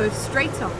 Go straight on.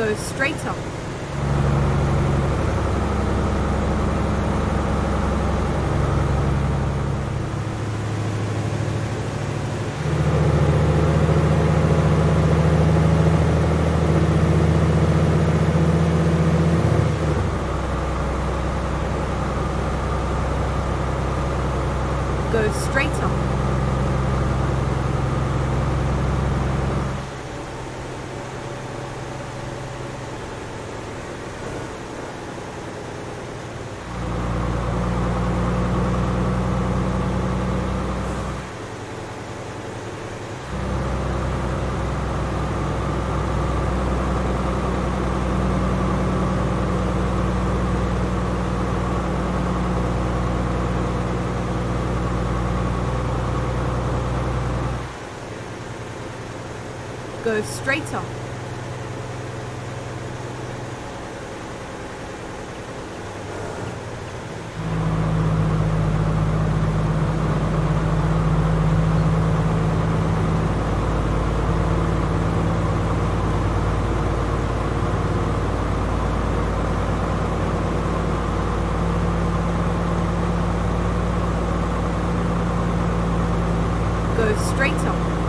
Go straight on. Go straight on. Go straight on. Go straight on.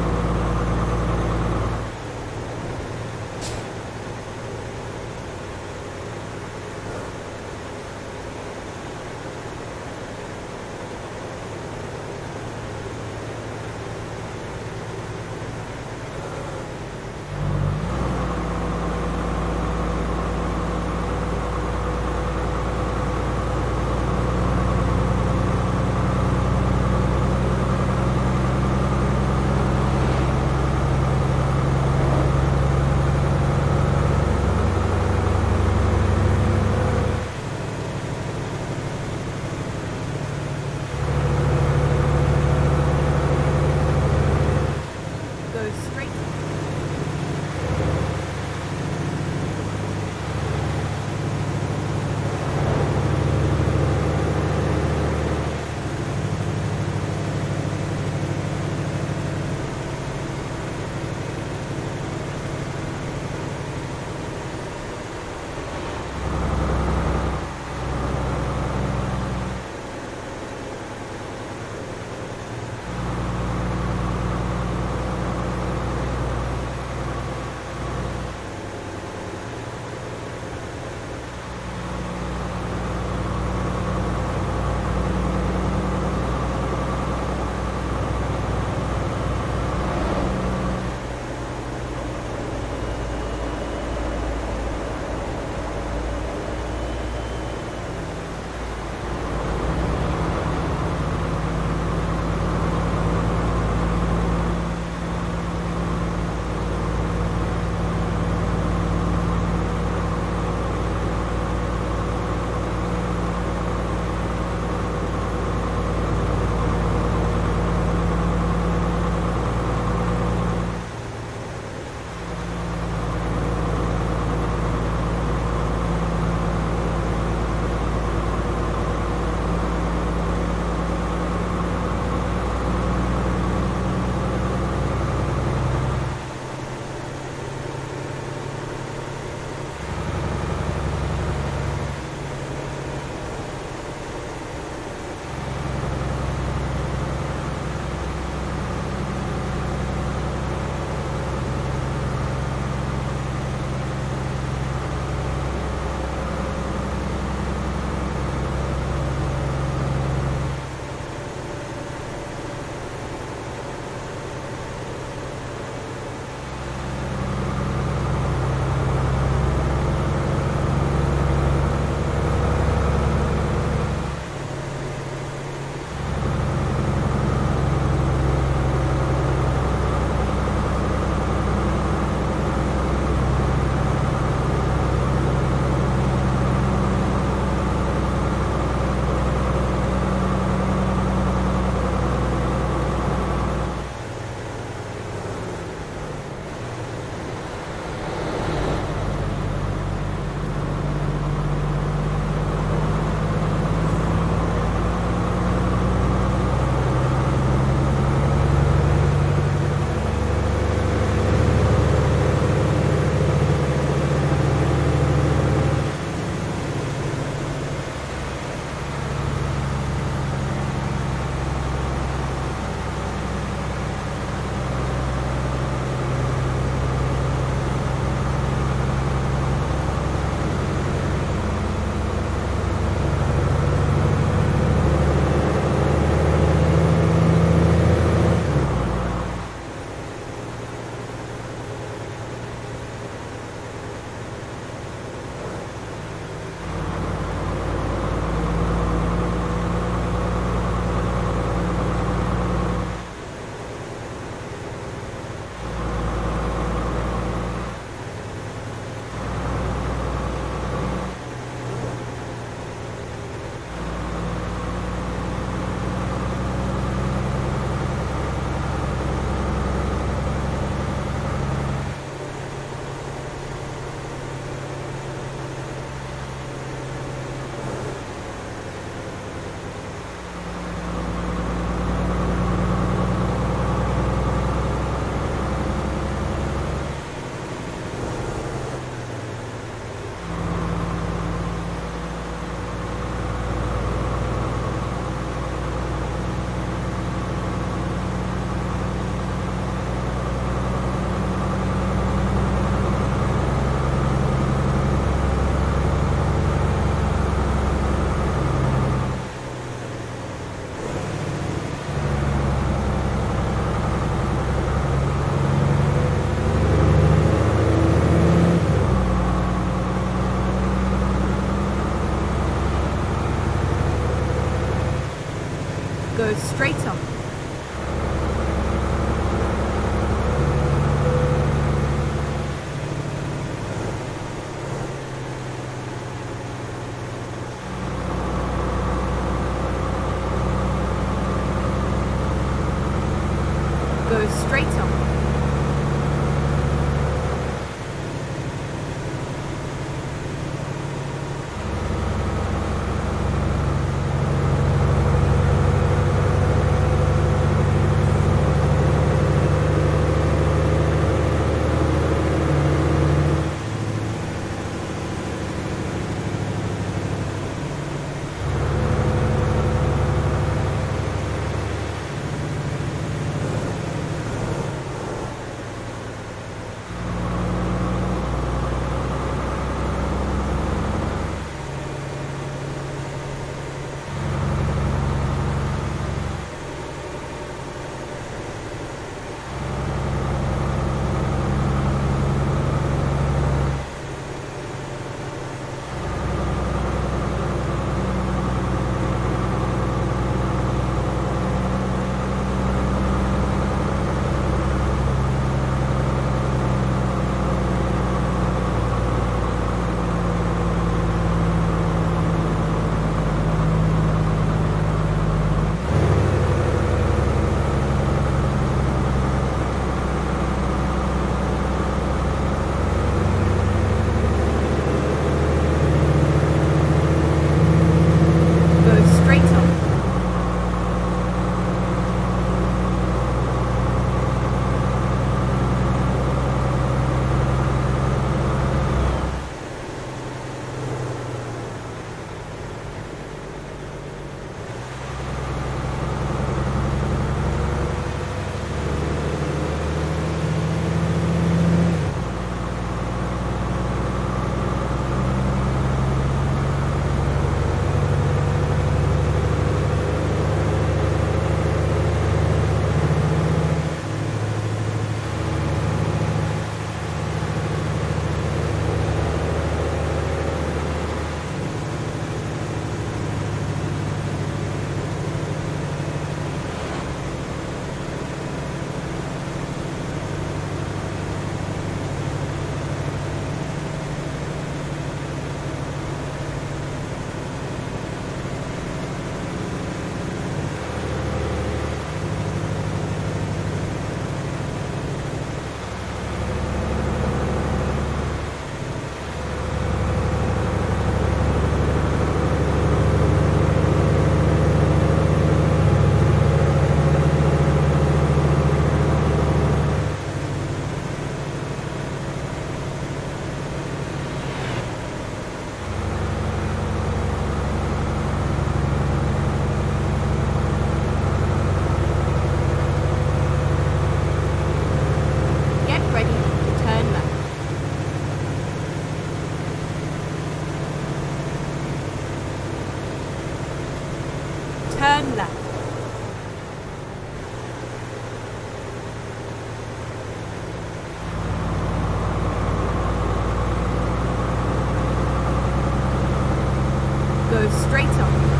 goes straight up.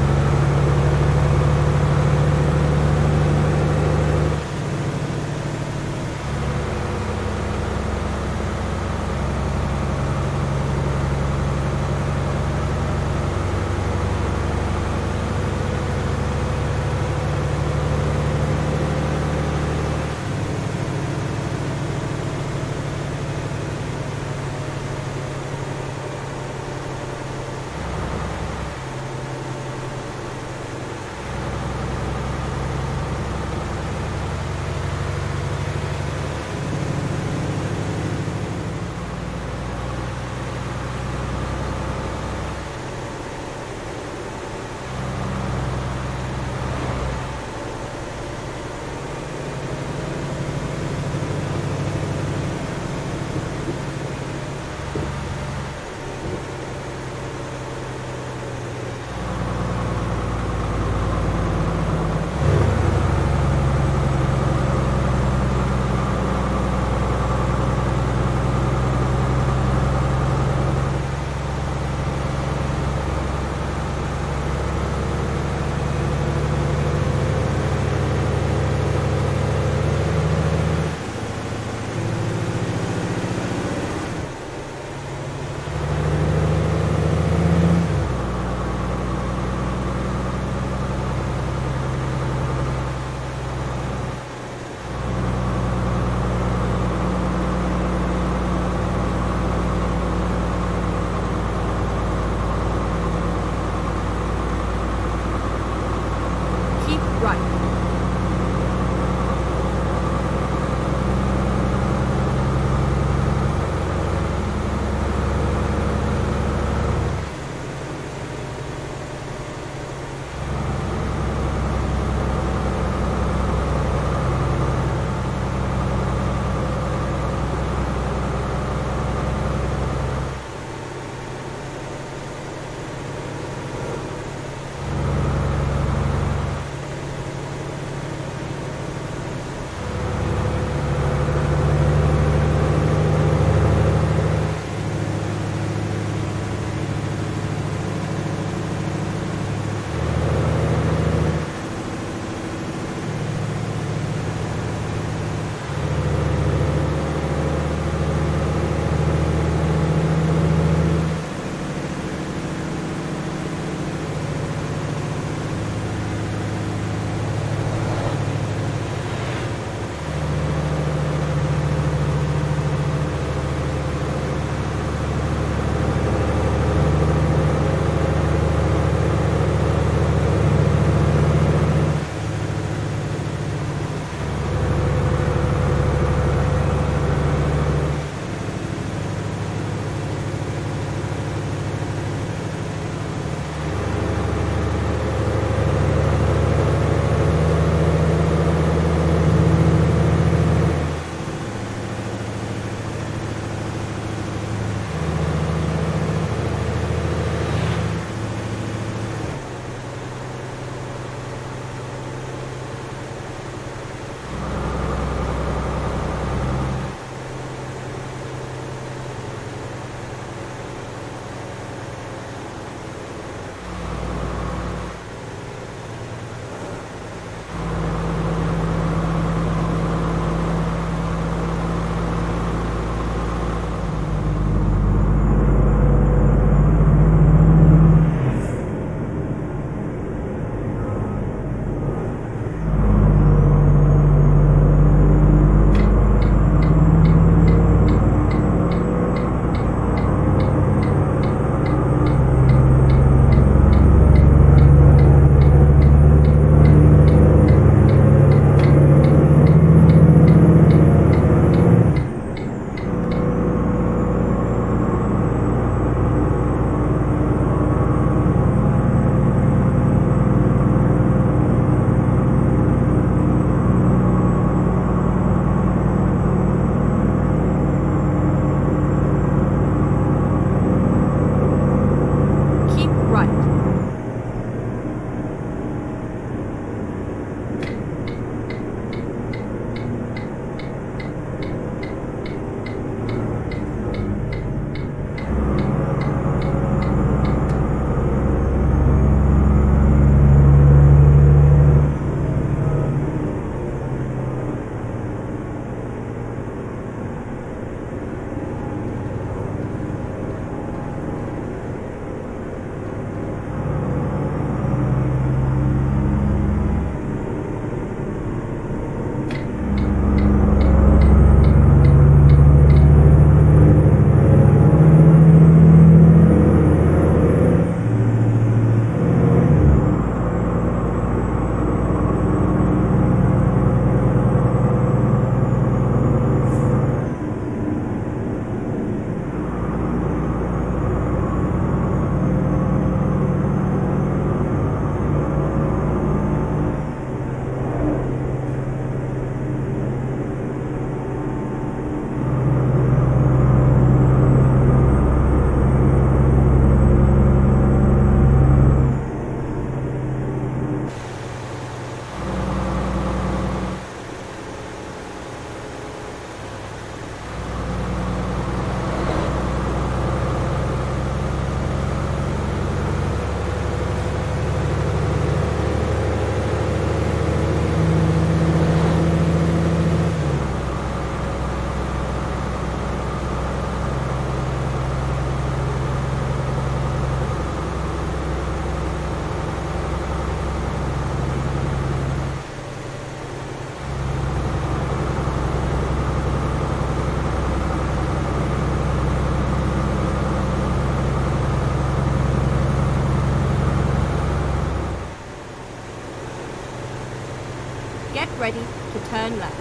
你来。